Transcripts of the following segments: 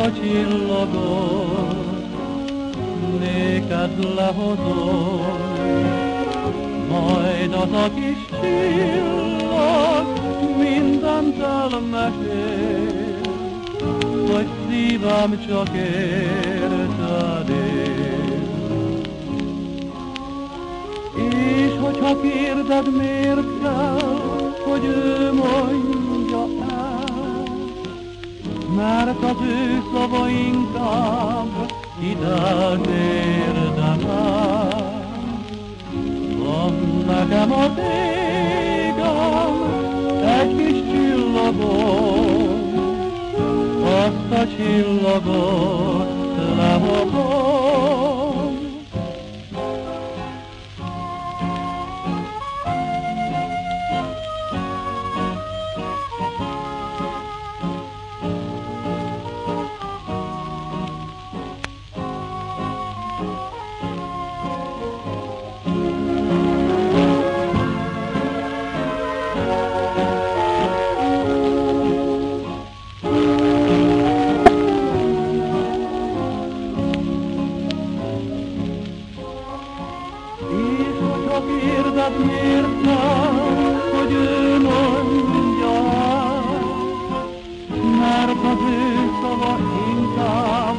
a csillagot néked lehozom, majd az a kis csillag mindent elmesél, hogy szívem csak érted. És hogyha kérded miért kell, hogy ő mondja az ő szava inkább hidat érdemel. Van nekem a tégem egy kis csillagom, azt a csillagot kérded miért kell, hogy ő mondja mert az ő szava inkább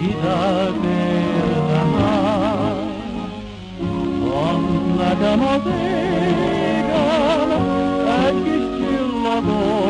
hidet érdemel. Van nekem az égen egy kis csillagot